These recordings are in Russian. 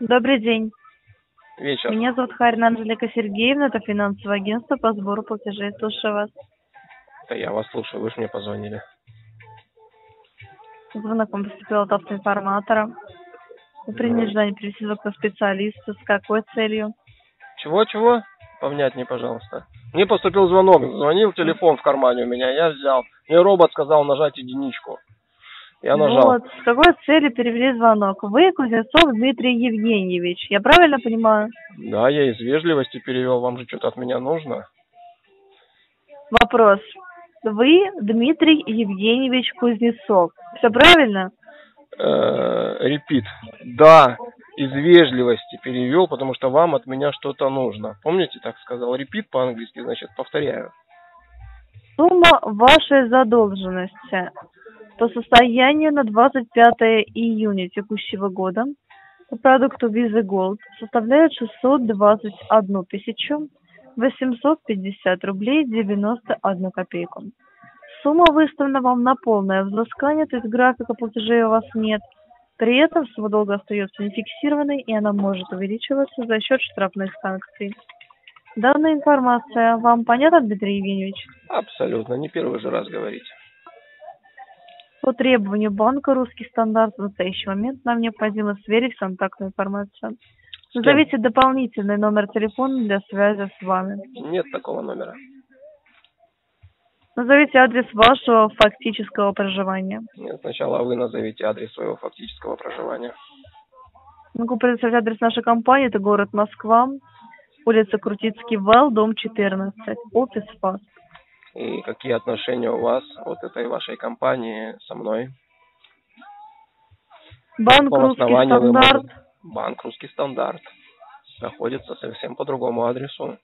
Добрый день. Вечер. Меня зовут Харина Анжелика Сергеевна, это финансовое агентство по сбору платежей. Слушаю вас. Да я вас слушаю, вы же мне позвонили. Звонок вам поступил от автоинформатора. Вы приняли желание привести звонок к специалисту. С какой целью? Чего-чего? Повнятнее, пожалуйста. Мне поступил звонок, звонил телефон в кармане у меня, я взял. Мне робот сказал нажать единичку. Я нажал. Вот, с какой целью перевели звонок? Вы Кузнецов Дмитрий Евгеньевич, я правильно понимаю? Да, я из вежливости перевел, вам же что-то от меня нужно. Вопрос. Вы Дмитрий Евгеньевич Кузнецов. Все правильно? Репит. Да, из вежливости перевел, потому что вам от меня что-то нужно. Помните, так сказал? Репит по-английски, значит, повторяю. Сумма вашей задолженности по состоянию на 25 июня текущего года по продукту Visa Gold составляет 621 тысячу 850 рублей 91 копейку. Сумма выставлена вам на полное взыскание, то есть графика платежей у вас нет. При этом сумма долга остается нефиксированной, и она может увеличиваться за счет штрафных санкций. Данная информация вам понятна, Дмитрий Евгеньевич? Абсолютно, не первый же раз говорите. По требованию банка «Русский стандарт» в настоящий момент нам необходимо сверить контактную информацию. Назовите дополнительный номер телефона для связи с вами. Нет такого номера. Назовите адрес вашего фактического проживания. Нет, сначала вы назовите адрес своего фактического проживания. Могу предоставить адрес нашей компании. Это город Москва, улица Крутицкий Вал, дом 14, офис ФАС. И какие отношения у вас вот этой вашей компании со мной? Банк «Русский стандарт». можете- Банк «Русский стандарт» находится совсем по другому адресу.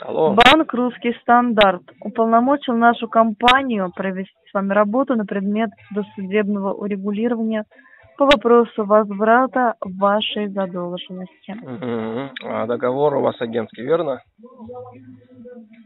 Алло. Банк «Русский стандарт» уполномочил нашу компанию провести с вами работу на предмет досудебного урегулирования по вопросу возврата вашей задолженности. Мгм. А договор у вас агентский, верно?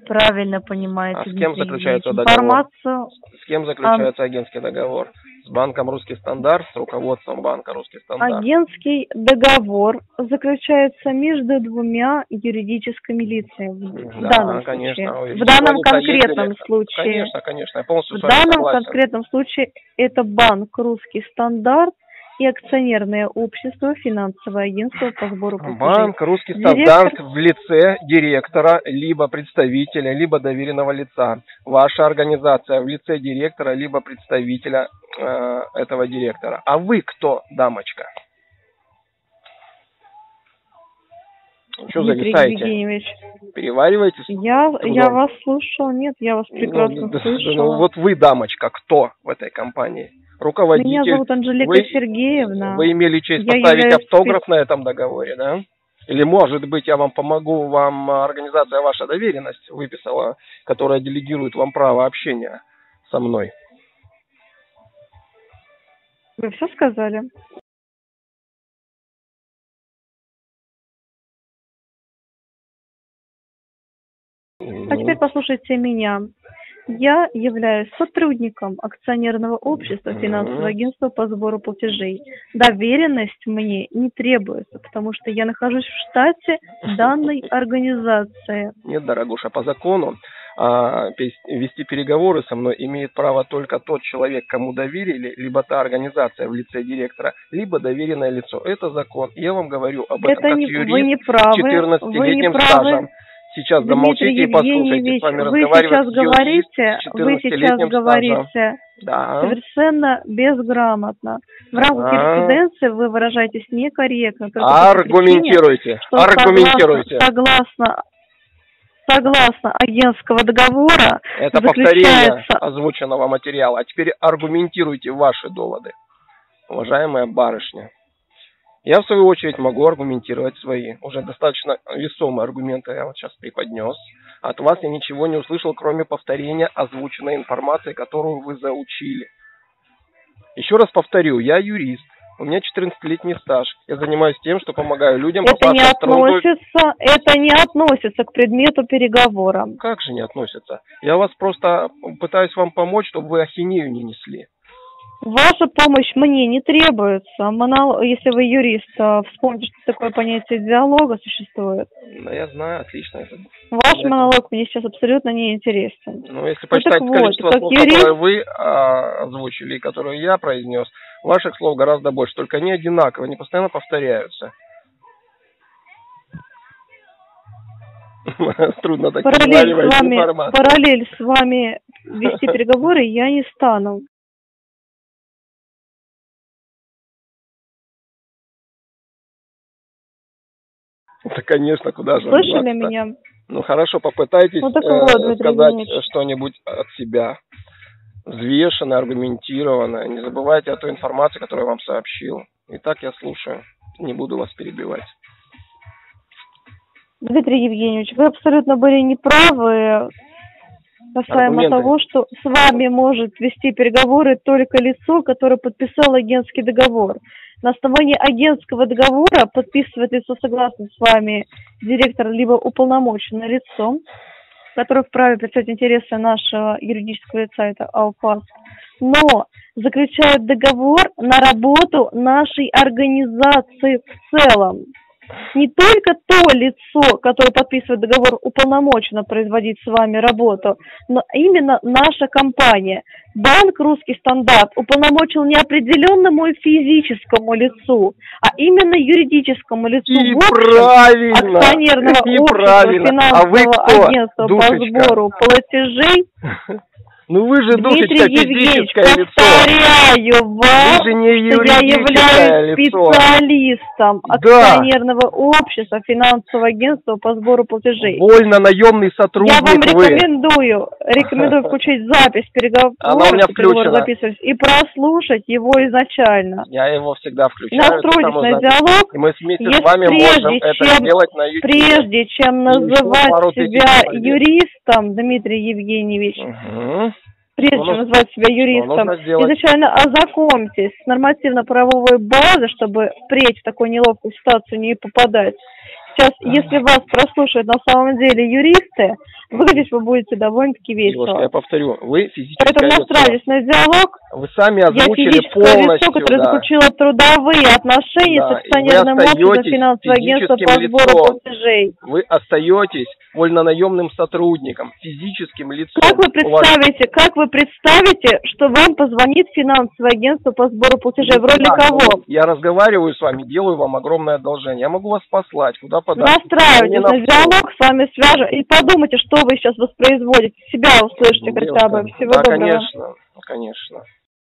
Правильно понимаете, А с кем заключается договор? Информацию С кем заключается агентский договор? С банком «Русский стандарт», с руководством банка «Русский стандарт». Агентский договор заключается между двумя юридическими лицами в Да, данном конечно. случае. В данном конкретном случае. Конечно, конечно, я полностью В данном конкретном случае это банк «Русский стандарт» и акционерное общество «Финансовое агентство по сбору платежей». Банк «Русский Директор- стандарт» в лице директора, либо представителя, либо доверенного лица. Ваша организация в лице директора, либо представителя э, этого директора. А вы кто, дамочка? Что Дмитрий зависаете? Евгеньевич, Перевариваетесь? я, Трудом. я вас слушал, нет, я вас прекрасно Ну, слышала. ну, вот вы, дамочка, кто в этой компании? Руководитель? Меня зовут Анжелика Вы- Сергеевна. Вы имели честь Я поставить являюсь автограф на этом договоре, да? Или, может быть, я вам помогу, вам а, организация «Ваша доверенность» выписала, которая делегирует вам право общения со мной. Вы все сказали? А теперь послушайте меня. Я являюсь сотрудником акционерного общества финансового агентства по сбору платежей. Доверенность мне не требуется, потому что я нахожусь в штате данной организации. Нет, дорогуша, по закону а, вести переговоры со мной имеет право только тот человек, кому доверили, либо та организация в лице директора, либо доверенное лицо. Это закон. Я вам говорю об этом Это как не, юрист вы не правы. Вы не 14-летним правы. стажем. Сейчас замолчите Дмитрий и послушайте, с вами вы сейчас говорите, вы сейчас 14-летним стажем. говорите Да. совершенно безграмотно. В рамках А. юриспруденции вы выражаетесь некорректно. той причине, Аргументируйте. Аргументируйте. Согласно, согласно, согласно агентского договора Это повторение заключается... озвученного материала. А теперь аргументируйте ваши доводы, уважаемая барышня. Я, в свою очередь, могу аргументировать свои. Уже достаточно весомые аргументы я вот сейчас преподнес. От вас я ничего не услышал, кроме повторения озвученной информации, которую вы заучили. Еще раз повторю, я юрист. У меня 14-летний стаж. Я занимаюсь тем, что помогаю людям Это не относится, это не относится к предмету переговора. Как же не относятся? Я вас просто пытаюсь вам помочь, чтобы вы ахинею не несли. Ваша помощь мне не требуется. Монол... Если вы юрист, а, вспомните, что такое понятие диалога существует. Да, я знаю, отлично. Ваш это... монолог мне сейчас абсолютно не интересен. Ну, если посчитать ну, количество вот, слов, юрист... которые вы а, озвучили и которые я произнес, ваших слов гораздо больше, только они одинаковые, они постоянно повторяются. Трудно так параллель с вами, параллель с вами вести переговоры я не стану. Да, конечно, куда же. Слышали меня? Ну хорошо, попытайтесь ну, э, сказать что-нибудь от себя. Взвешенно, аргументированно. Не забывайте о той информации, которую я вам сообщил. Итак, я слушаю. Не буду вас перебивать. Дмитрий Евгеньевич, вы абсолютно были неправы касаемо Аргументы. того, что с вами может вести переговоры только лицо, которое подписало агентский договор. На основании агентского договора подписывает лицо согласно с вами директор либо уполномоченное лицо, которое вправе представить интересы нашего юридического лица, это АУФАС, но заключает договор на работу нашей организации в целом не только то лицо, которое подписывает договор, уполномочено производить с вами работу, но именно наша компания. Банк «Русский стандарт» уполномочил не определенному физическому лицу, а именно юридическому лицу и правильно, акционерного и общества правильно. финансового а вы кто, агентства Душечка? по сбору платежей ну вы же душечка физическое лицо. повторяю вам, вы же не что я являюсь лицо. специалистом акционерного да. общества финансового агентства по сбору платежей. Вольно наемный сотрудник Я вам рекомендую, вы. рекомендую включить запись переговоров, Она у меня включена. записывать, и прослушать его изначально. Я его всегда включаю. Настройтесь на диалог. И мы вместе с вами можем чем, это сделать на YouTube. Прежде чем называть себя юристом, Дмитрий Евгеньевич, угу прежде чем назвать себя юристом, изначально ознакомьтесь с нормативно-правовой базой, чтобы впредь в такую неловкую ситуацию не попадать. Сейчас, если вас прослушают на самом деле юристы, выглядеть вы будете довольно-таки весело. Девушка, я повторю, вы физическое Поэтому настраивайтесь на диалог. Вы сами озвучили я полностью, лицо, которое да. заключило трудовые отношения да. с акционерным обществом финансового агентства по сбору платежей. Вы остаетесь вольнонаемным сотрудником, физическим лицом. Как вы представите, вас... как вы представите, что вам позвонит финансовое агентство по сбору платежей? В роли да, кого? Я разговариваю с вами, делаю вам огромное одолжение. Я могу вас послать, куда подать. Настраивайтесь на диалог, с вами свяжем и подумайте, что вы сейчас воспроизводите. Себя услышите хотя бы. Всего да, доброго. конечно, конечно.